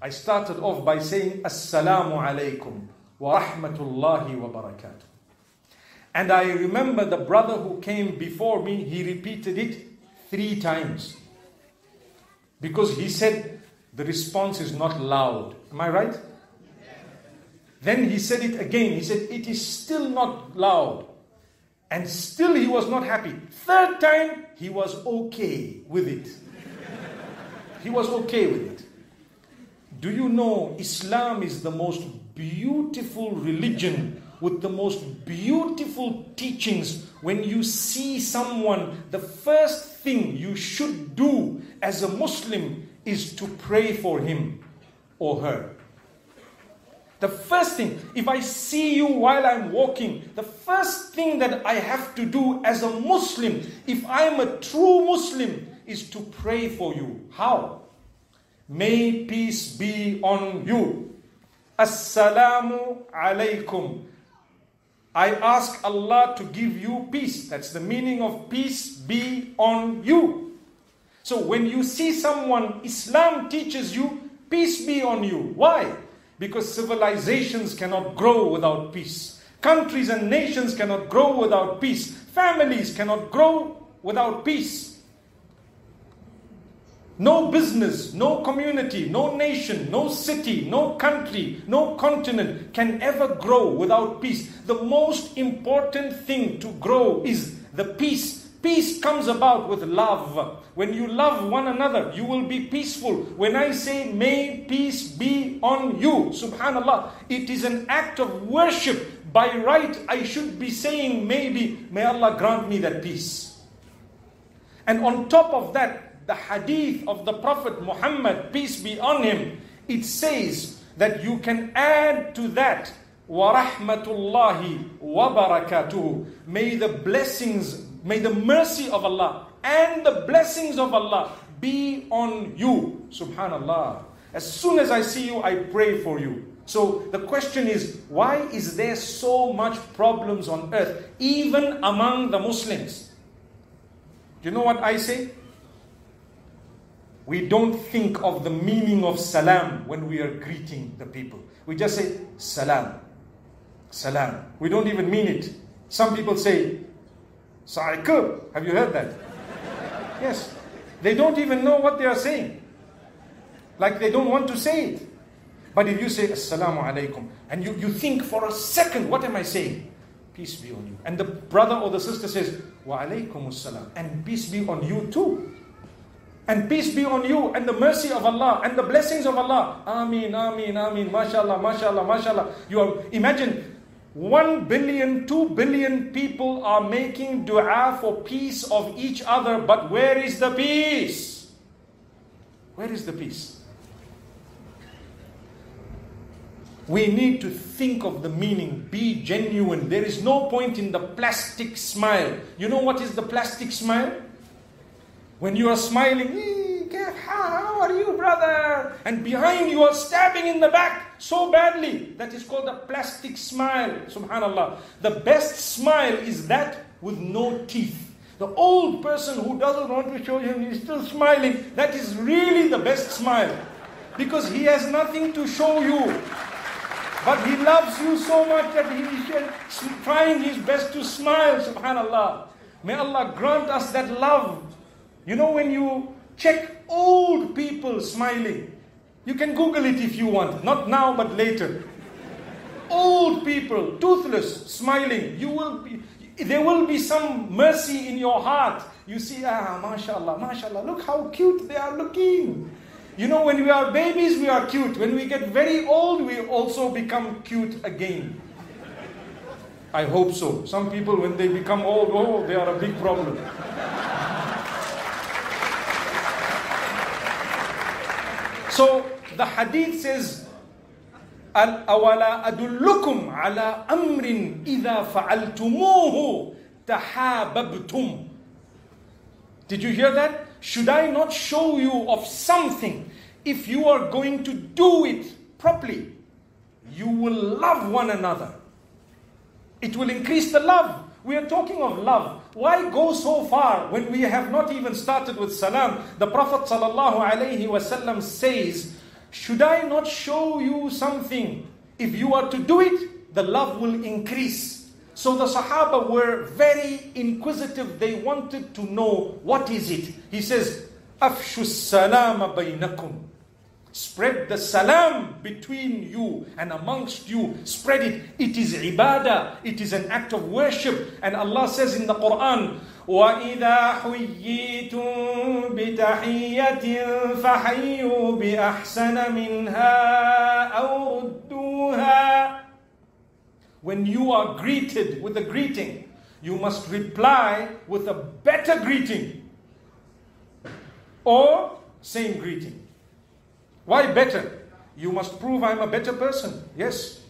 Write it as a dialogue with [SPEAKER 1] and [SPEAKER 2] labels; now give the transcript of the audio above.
[SPEAKER 1] I started off by saying Assalamu alaikum wa rahmatullahi wa barakatuh. And I remember the brother who came before me, he repeated it three times. Because he said the response is not loud. Am I right? Then he said it again. He said, It is still not loud. And still he was not happy. Third time, he was okay with it. he was okay with it. Do you know Islam is the most beautiful religion with the most beautiful teachings? When you see someone, the first thing you should do as a Muslim is to pray for him or her. The first thing, if I see you while I'm walking, the first thing that I have to do as a Muslim, if I'm a true Muslim, is to pray for you. How? May peace be on you. Assalamu alaikum. I ask Allah to give you peace. That's the meaning of peace be on you. So when you see someone, Islam teaches you, peace be on you. Why? Because civilizations cannot grow without peace. Countries and nations cannot grow without peace. Families cannot grow without peace. No business, no community, no nation, no city, no country, no continent can ever grow without peace. The most important thing to grow is the peace. Peace comes about with love. When you love one another, you will be peaceful. When I say, may peace be on you, subhanAllah, it is an act of worship. By right, I should be saying, maybe, may Allah grant me that peace. And on top of that, the hadith of the Prophet Muhammad, peace be on him, it says that you can add to that warahmatullahi wabarakatuhu. May the blessings, may the mercy of Allah and the blessings of Allah be on you. Subhanallah. As soon as I see you, I pray for you. So the question is, why is there so much problems on earth, even among the Muslims? Do you know what I say? We don't think of the meaning of salam when we are greeting the people. We just say salam. Salam. We don't even mean it. Some people say, Sa'ikub. Have you heard that? yes. They don't even know what they are saying. Like they don't want to say it. But if you say Assalamu alaikum and you, you think for a second, what am I saying? Peace be on you. And the brother or the sister says, Wa alaikum assalam. And peace be on you too. And peace be on you and the mercy of Allah and the blessings of Allah. Ameen, Ameen, Ameen. MashaAllah, MashaAllah, MashaAllah. You are, imagine one billion, two billion people are making dua for peace of each other, but where is the peace? Where is the peace? We need to think of the meaning, be genuine. There is no point in the plastic smile. You know what is the plastic smile? When you are smiling, how are you, brother? And behind you are stabbing in the back so badly. That is called a plastic smile. Subhanallah. The best smile is that with no teeth. The old person who doesn't want to show him, he's still smiling. That is really the best smile. Because he has nothing to show you. But he loves you so much that he is trying his best to smile. Subhanallah. May Allah grant us that love. You know, when you check old people smiling, you can Google it if you want. Not now, but later. Old people, toothless, smiling. You will be, there will be some mercy in your heart. You see, ah, mashallah, mashallah, look how cute they are looking. You know, when we are babies, we are cute. When we get very old, we also become cute again. I hope so. Some people, when they become old, oh, they are a big problem. So the hadith says, أولا أدلكم على أمر إذا فعلتموه تحاببتم Did you hear that? Should I not show you of something? If you are going to do it properly, you will love one another. It will increase the love. We are talking of love. Why go so far when we have not even started with salam? The Prophet ﷺ says, Should I not show you something? If you are to do it, the love will increase. So the Sahaba were very inquisitive. They wanted to know what is it. He says, Afshu salama baynakum. Spread the salam between you and amongst you. Spread it. It is ibadah. It is an act of worship. And Allah says in the Quran, وَإِذَا حُيِّيتُم بِتَحِيَّةٍ فَحَيُّوا بِأَحْسَنَ مِنْهَا أَوْ رُدُّوهَا When you are greeted with a greeting, you must reply with a better greeting or same greeting. Why better? You must prove I'm a better person. Yes.